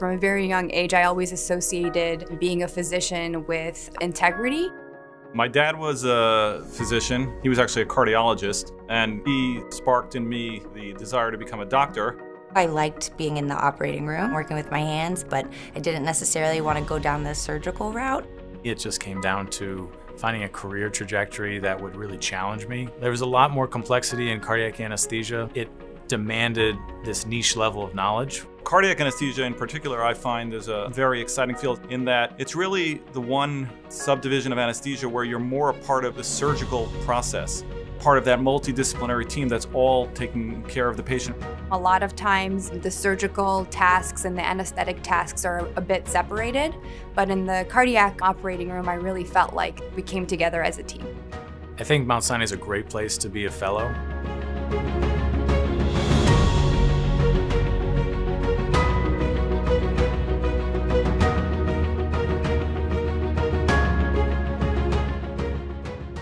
From a very young age, I always associated being a physician with integrity. My dad was a physician. He was actually a cardiologist, and he sparked in me the desire to become a doctor. I liked being in the operating room, working with my hands, but I didn't necessarily want to go down the surgical route. It just came down to finding a career trajectory that would really challenge me. There was a lot more complexity in cardiac anesthesia. It demanded this niche level of knowledge. Cardiac anesthesia in particular I find is a very exciting field in that it's really the one subdivision of anesthesia where you're more a part of the surgical process part of that multidisciplinary team that's all taking care of the patient. A lot of times the surgical tasks and the anesthetic tasks are a bit separated, but in the cardiac operating room, I really felt like we came together as a team. I think Mount Sinai is a great place to be a fellow.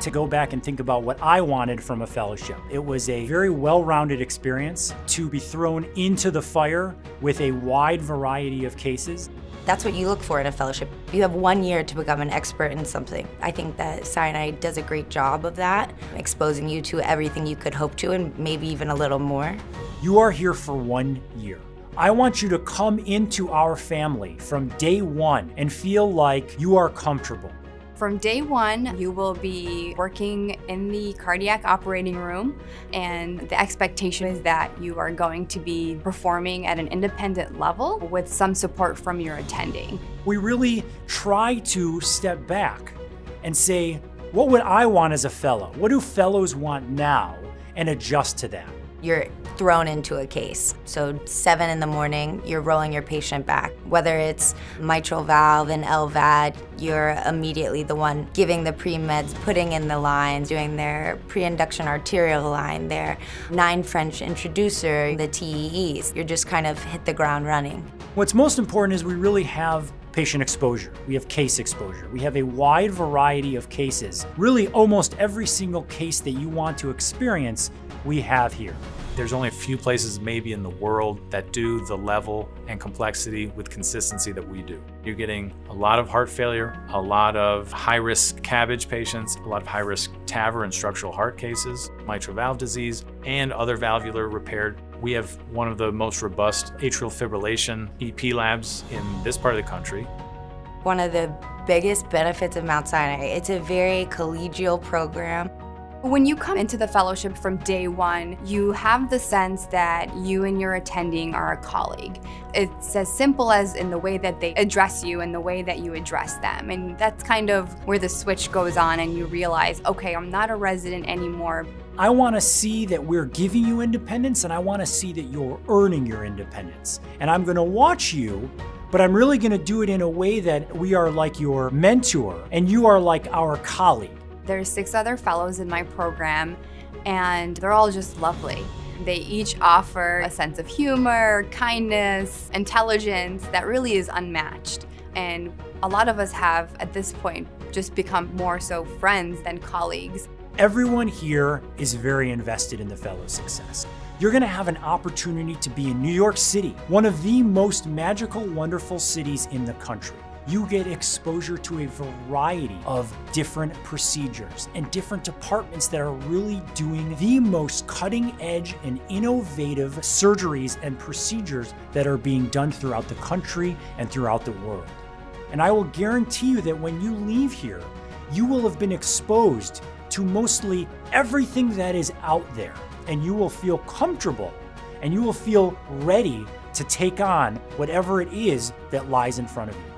To go back and think about what I wanted from a fellowship. It was a very well-rounded experience to be thrown into the fire with a wide variety of cases. That's what you look for in a fellowship. You have one year to become an expert in something. I think that Sinai does a great job of that, exposing you to everything you could hope to and maybe even a little more. You are here for one year. I want you to come into our family from day one and feel like you are comfortable. From day one, you will be working in the cardiac operating room, and the expectation is that you are going to be performing at an independent level with some support from your attending. We really try to step back and say, what would I want as a fellow? What do fellows want now? And adjust to that you're thrown into a case. So seven in the morning, you're rolling your patient back. Whether it's mitral valve and LVAD, you're immediately the one giving the pre-meds, putting in the lines, doing their pre-induction arterial line, their nine French introducer, the TEEs. You're just kind of hit the ground running. What's most important is we really have patient exposure. We have case exposure. We have a wide variety of cases. Really, almost every single case that you want to experience, we have here. There's only a few places maybe in the world that do the level and complexity with consistency that we do. You're getting a lot of heart failure, a lot of high-risk CABG patients, a lot of high-risk TAVR and structural heart cases, mitral valve disease, and other valvular repair we have one of the most robust atrial fibrillation EP labs in this part of the country. One of the biggest benefits of Mount Sinai, it's a very collegial program. When you come into the fellowship from day one, you have the sense that you and your attending are a colleague. It's as simple as in the way that they address you and the way that you address them. And that's kind of where the switch goes on and you realize, okay, I'm not a resident anymore. I want to see that we're giving you independence and I want to see that you're earning your independence. And I'm going to watch you but I'm really going to do it in a way that we are like your mentor and you are like our colleague. There's six other fellows in my program, and they're all just lovely. They each offer a sense of humor, kindness, intelligence that really is unmatched. And a lot of us have, at this point, just become more so friends than colleagues. Everyone here is very invested in the fellow's success. You're gonna have an opportunity to be in New York City, one of the most magical, wonderful cities in the country you get exposure to a variety of different procedures and different departments that are really doing the most cutting edge and innovative surgeries and procedures that are being done throughout the country and throughout the world. And I will guarantee you that when you leave here, you will have been exposed to mostly everything that is out there, and you will feel comfortable and you will feel ready to take on whatever it is that lies in front of you.